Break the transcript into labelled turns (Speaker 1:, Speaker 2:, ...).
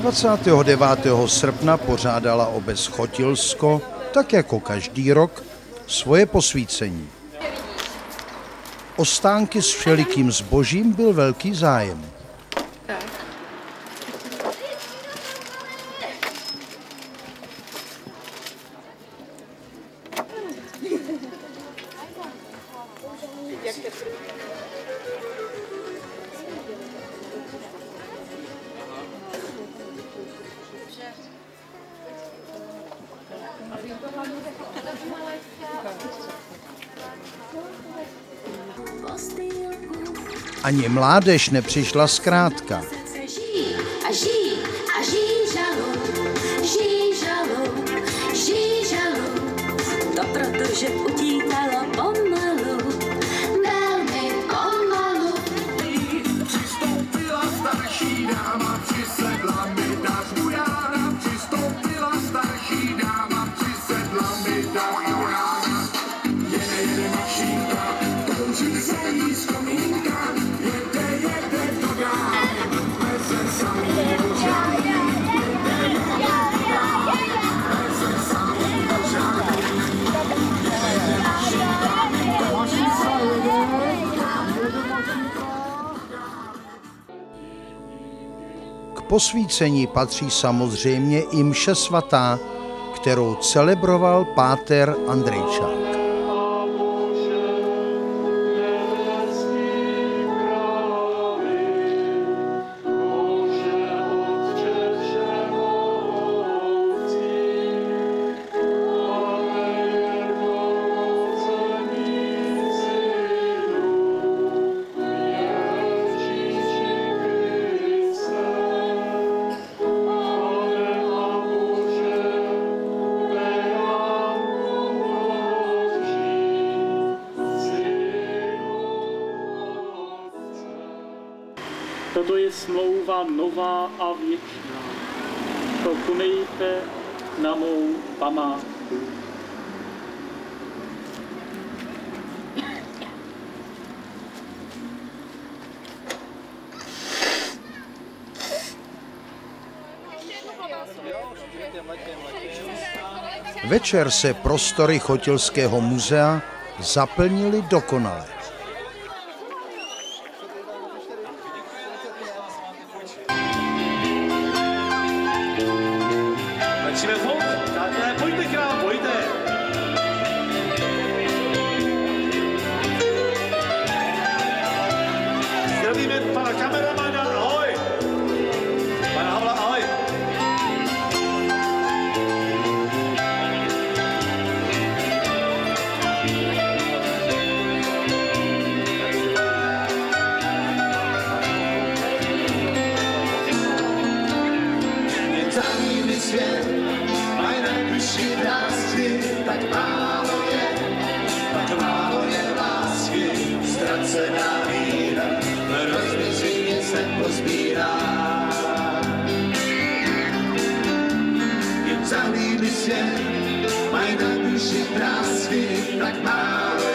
Speaker 1: 29. srpna pořádala obec Chotilsko, tak jako každý rok, svoje posvícení. O stánky s všelikým zbožím byl velký zájem. Ani mládež nepřišla zkrátka. A ží, a ží žalou, ží žalou, posvícení patří samozřejmě i mše svatá, kterou celebroval páter Andrejčák.
Speaker 2: Toto je smlouva nová a věčná. To konejte na mou památku.
Speaker 1: Večer se prostory Chotilského muzea zaplnily dokonale.
Speaker 3: Svět, mají najbližší lásky, tak málo je, tak málo je lásky, ztracená víra, rozmyslí se pozbírá. Jen zalíbí svět, mají najbližší lásky, tak málo